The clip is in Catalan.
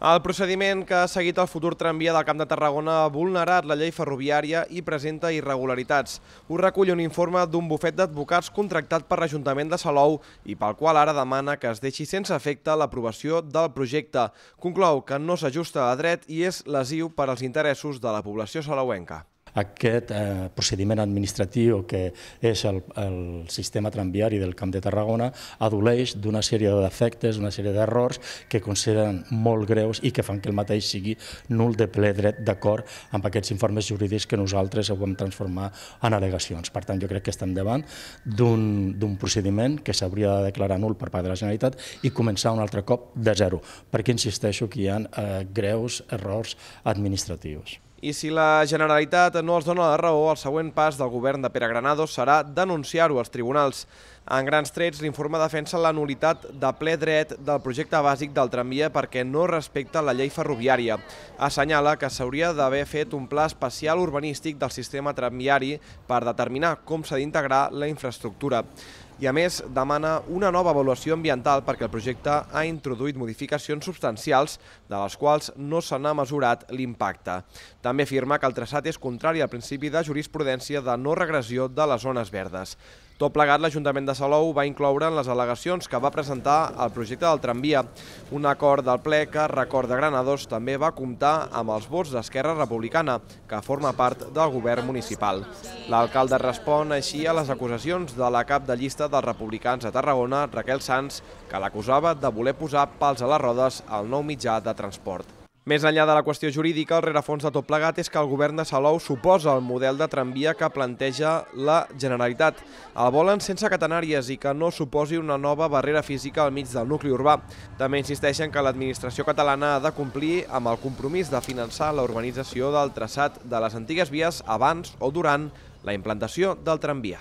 El procediment que ha seguit el futur tramvia del Camp de Tarragona ha vulnerat la llei ferroviària i presenta irregularitats. Ho recull un informe d'un bufet d'advocats contractat per l'Ajuntament de Salou i pel qual ara demana que es deixi sense efecte l'aprovació del projecte. Conclou que no s'ajusta a dret i és lesiu per als interessos de la població salauenca aquest eh, procediment administratiu que és el, el sistema tramviari del Camp de Tarragona adoleix d'una sèrie de defectes, una sèrie d'errors que consideren molt greus i que fan que el mateix sigui nul de ple dret d'acord amb aquests informes jurídics que nosaltres ho vam transformar en al·legacions. Per tant, jo crec que estem davant d'un procediment que s'hauria de declarar nul per part de la Generalitat i començar un altre cop de zero, perquè insisteixo que hi ha eh, greus errors administratius. I si la Generalitat no els dona la raó, el següent pas del govern de Pere Granados serà denunciar-ho als tribunals. En grans trets, l'informe defensa la nulitat de ple dret del projecte bàsic del tramvia perquè no respecta la llei ferroviària. Assenyala que s'hauria d'haver fet un pla especial urbanístic del sistema tramviari per determinar com s'ha d'integrar la infraestructura i a més demana una nova avaluació ambiental perquè el projecte ha introduït modificacions substancials de les quals no se n'ha mesurat l'impacte. També afirma que el traçat és contrari al principi de jurisprudència de no regressió de les zones verdes. Tot plegat, l'Ajuntament de Salou va incloure en les al·legacions que va presentar el projecte del tramvia. Un acord del ple que, recorda Granados, també va comptar amb els vots d'Esquerra Republicana, que forma part del govern municipal. L'alcalde respon així a les acusacions de la cap de llista dels republicans a Tarragona, Raquel Sanz, que l'acusava de voler posar pals a les rodes al nou mitjà de transport. Més enllà de la qüestió jurídica, el rerefons de tot plegat és que el govern de Salou suposa el model de tramvia que planteja la Generalitat. El volen sense catenàries i que no suposi una nova barrera física al mig del nucli urbà. També insisteixen que l'administració catalana ha de complir amb el compromís de finançar la urbanització del traçat de les antigues vies abans o durant la implantació del tramvia.